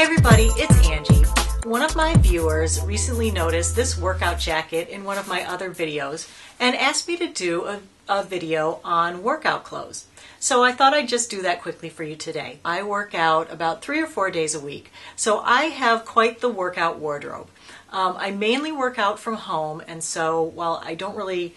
Hey everybody, it's Angie. One of my viewers recently noticed this workout jacket in one of my other videos and asked me to do a, a, video on workout clothes. So I thought I'd just do that quickly for you today. I work out about three or four days a week, so I have quite the workout wardrobe. Um, I mainly work out from home, and so while I don't really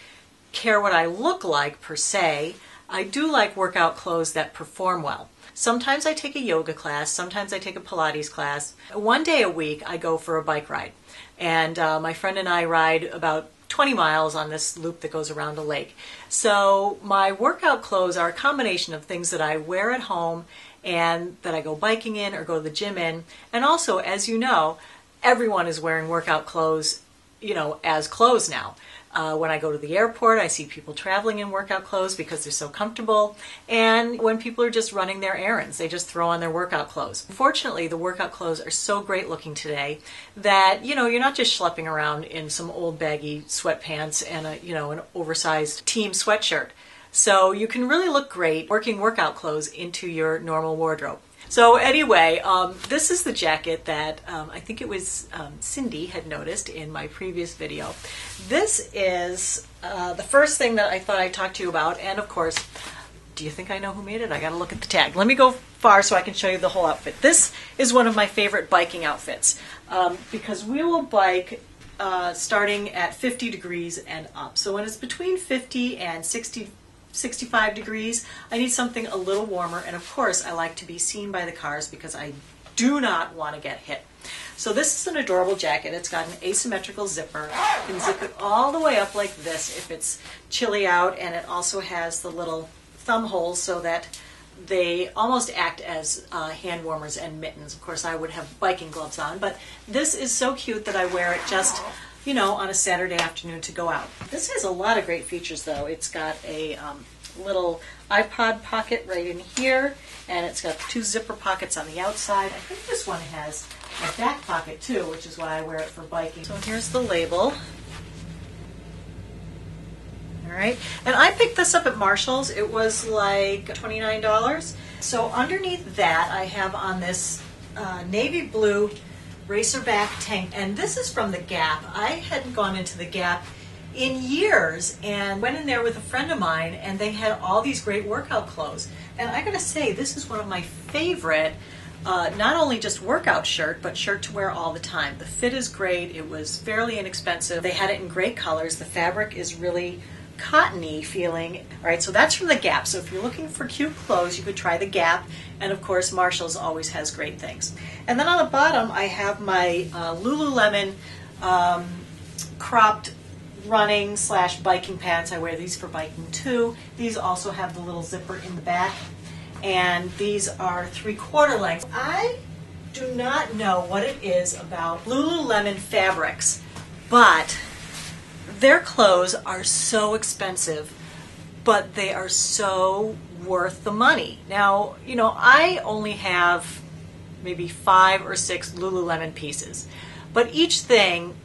care what I look like per se, I do like workout clothes that perform well. Sometimes I take a yoga class, sometimes I take a Pilates class. One day a week I go for a bike ride. And uh, my friend and I ride about 20 miles on this loop that goes around a lake. So my workout clothes are a combination of things that I wear at home and that I go biking in or go to the gym in. And also, as you know, everyone is wearing workout clothes, you know, as clothes now. Uh, when I go to the airport, I see people traveling in workout clothes because they're so comfortable. And when people are just running their errands, they just throw on their workout clothes. Fortunately, the workout clothes are so great looking today that, you know, you're not just schlepping around in some old baggy sweatpants and a, you know, an oversized team sweatshirt. So you can really look great working workout clothes into your normal wardrobe. So anyway, um, this is the jacket that um, I think it was um, Cindy had noticed in my previous video. This is uh, the first thing that I thought I'd talk to you about, and of course, do you think I know who made it? I gotta look at the tag. Let me go far so I can show you the whole outfit. This is one of my favorite biking outfits um, because we will bike uh, starting at 50 degrees and up. So when it's between 50 and 60 65 degrees. I need something a little warmer, and of course, I like to be seen by the cars because I do not want to get hit. So this is an adorable jacket. It's got an asymmetrical zipper. You can zip it all the way up like this if it's chilly out, and it also has the little thumb holes so that they almost act as uh, hand warmers and mittens. Of course, I would have biking gloves on, but this is so cute that I wear it just you know, on a Saturday afternoon to go out. This has a lot of great features, though. It's got a um, little iPod pocket right in here, and it's got two zipper pockets on the outside. I think this one has a back pocket too, which is why I wear it for biking. So here's the label. All right, and I picked this up at Marshall's. It was like $29. So underneath that, I have on this uh, navy blue racerback tank. And this is from the Gap. I hadn't gone into the Gap in years and went in there with a friend of mine and they had all these great workout clothes. And I gotta say, this is one of my favorite. Uh, not only just workout shirt, but shirt to wear all the time. The fit is great. It was fairly inexpensive. They had it in great colors. The fabric is really cottony feeling. All right, so that's from the Gap. So if you're looking for cute clothes, you could try the Gap. And of course, Marshall's always has great things. And then on the bottom, I have my uh, Lululemon um, cropped running slash biking pants. I wear these for biking too. These also have the little zipper in the back. And these are three quarter length. I do not know what it is about Lululemon fabrics, but their clothes are so expensive, but they are so worth the money. Now, you know, I only have maybe five or six Lululemon pieces, but each thing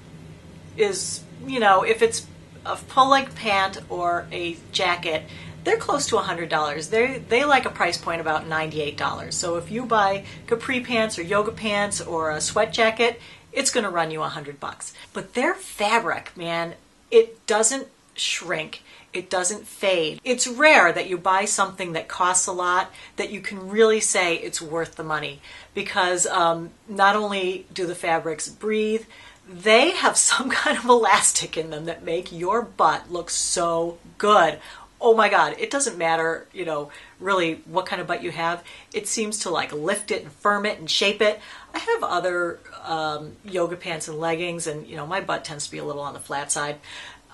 is, you know, if it's a full length pant or a jacket, they're close to $100. They they like a price point about $98. So if you buy capri pants or yoga pants or a sweat jacket, it's going to run you 100 bucks. But their fabric, man, it doesn't shrink. It doesn't fade. It's rare that you buy something that costs a lot that you can really say it's worth the money because um, not only do the fabrics breathe, they have some kind of elastic in them that make your butt look so good. Oh my God, it doesn't matter, you know, really what kind of butt you have. It seems to like lift it and firm it and shape it. I have other um, yoga pants and leggings, and you know my butt tends to be a little on the flat side.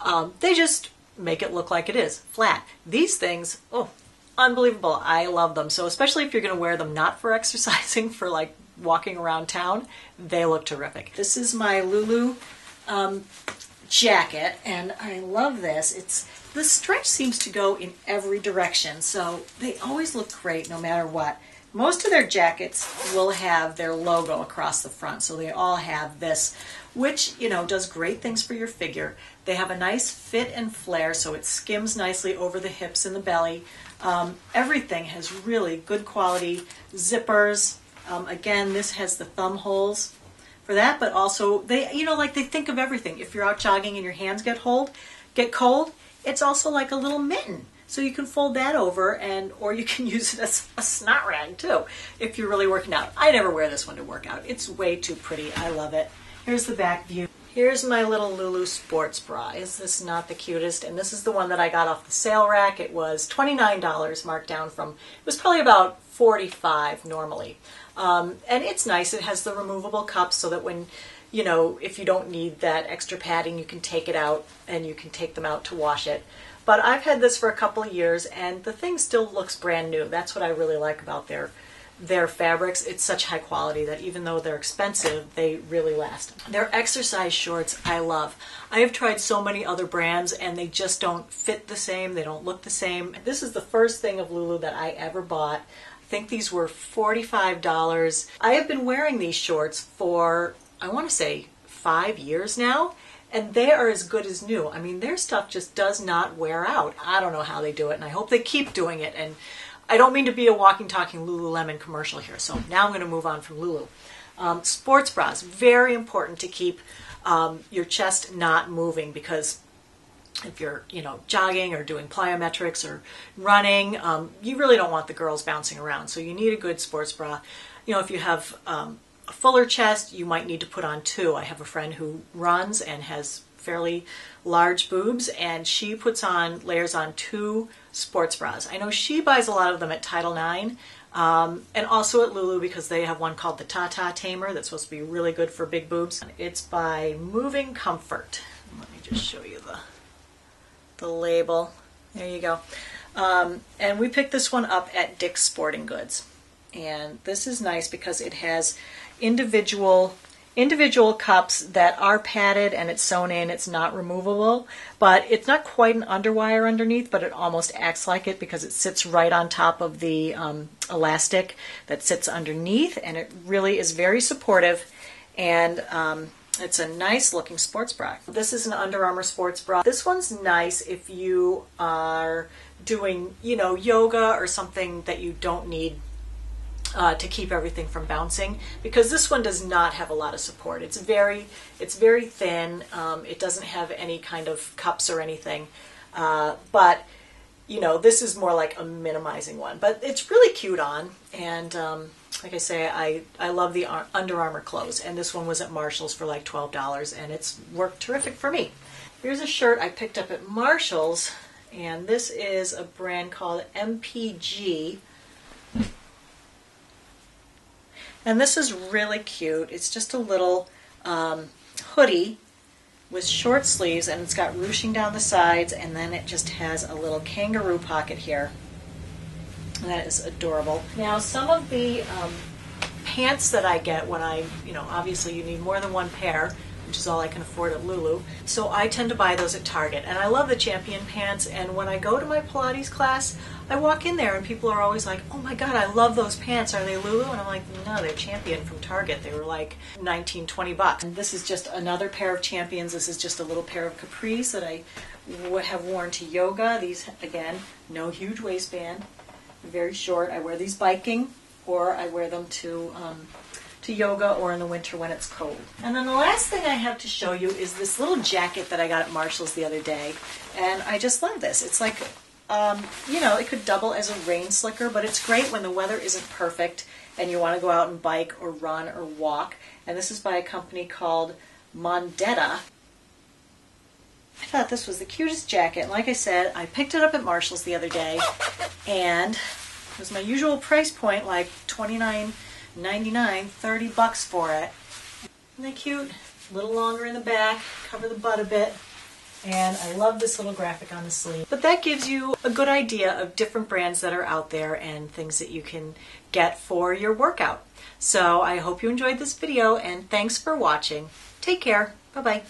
Um, they just make it look like it is flat. These things, oh, unbelievable! I love them. So especially if you're going to wear them not for exercising, for like walking around town, they look terrific. This is my Lulu um, jacket, and I love this. It's the stretch seems to go in every direction, so they always look great no matter what. most of their jackets will have their logo across the front, so they all have this, which you know does great things for your figure. They have a nice fit and flare, so it skims nicely over the hips and the belly. Um, everything has really good quality zippers. Um, again, this has the thumb holes for that, but also they, you know, like they think of everything. If you're out jogging and your hands get hold, get cold, it's also like a little mitten. So you can fold that over and or you can use it as a snot rag too if you're really working out. I never wear this one to work out. It's way too pretty. I love it. Here's the back view. Here's my little Lulu sports bra. Is this not the cutest? And this is the one that I got off the sale rack. It was $29 marked down from, it was probably about 45 normally. Um, and it's nice. It has the removable cups so that when, you know, if you don't need that extra padding, you can take it out and you can take them out to wash it. But I've had this for a couple of years and the thing still looks brand new. That's what I really like about their their fabrics, it's such high quality that even though they're expensive, they really last. Their exercise shorts, I love. I have tried so many other brands and they just don't fit the same, they don't look the same. This is the first thing of Lulu that I ever bought. I think these were $45. I have been wearing these shorts for, I want to say, five years now and they are as good as new. I mean, their stuff just does not wear out. I don't know how they do it, and I hope they keep doing it. And I don't mean to be a walking, talking Lululemon commercial here, so now I'm going to move on from Lulu. Um, sports bras, very important to keep um, your chest not moving because if you're, you know, jogging or doing plyometrics or running, um, you really don't want the girls bouncing around. So you need a good sports bra. You know, if you have um, a fuller chest, you might need to put on two. I have a friend who runs and has fairly large boobs, and she puts on layers on two sports bras. I know she buys a lot of them at Title Nine. Um, and also at Lulu because they have one called the Tata Tamer that's supposed to be really good for big boobs. It's by Moving Comfort. Let me just show you the the label. There you go. Um, and we picked this one up at Dick's Sporting Goods. And this is nice because it has individual individual cups that are padded and it's sewn in. It's not removable, but it's not quite an underwire underneath, but it almost acts like it because it sits right on top of the um, elastic that sits underneath, and it really is very supportive. And um, it's a nice looking sports bra. This is an Under Armour sports bra. This one's nice if you are doing, you know, yoga or something that you don't need uh, to keep everything from bouncing because this one does not have a lot of support. It's very, it's very thin. Um, it doesn't have any kind of cups or anything, uh, but you know this is more like a minimizing one. But it's really cute on, and um, like I say, I I love the Under Armour clothes, and this one was at Marshalls for like twelve dollars, and it's worked terrific for me. Here's a shirt I picked up at Marshalls, and this is a brand called MPG. And this is really cute. It's just a little um, hoodie with short sleeves and it's got ruching down the sides and then it just has a little kangaroo pocket here. And that is adorable. Now some of the um, pants that I get when I, you know, obviously you need more than one pair, which is all I can afford at Lulu. So I tend to buy those at Target. And I love the Champion pants. And when I go to my Pilates class, I walk in there and people are always like, oh my God, I love those pants. Are they Lulu? And I'm like, no, they're Champion from Target. They were like 19, 20 bucks. And this is just another pair of Champions. This is just a little pair of capris that I have worn to yoga. These, again, no huge waistband, very short. I wear these biking or I wear them to um, to yoga or in the winter when it's cold. And then the last thing I have to show you is this little jacket that I got at Marshall's the other day. And I just love this. It's like, um, you know, it could double as a rain slicker, but it's great when the weather isn't perfect and you want to go out and bike or run or walk. And this is by a company called Mondetta. I thought this was the cutest jacket. And like I said, I picked it up at Marshall's the other day, and it was my usual price point, like 29 99 30 bucks for it. Isn't that cute? A little longer in the back, cover the butt a bit. And I love this little graphic on the sleeve. But that gives you a good idea of different brands that are out there and things that you can get for your workout. So I hope you enjoyed this video and thanks for watching. Take care. Bye-bye.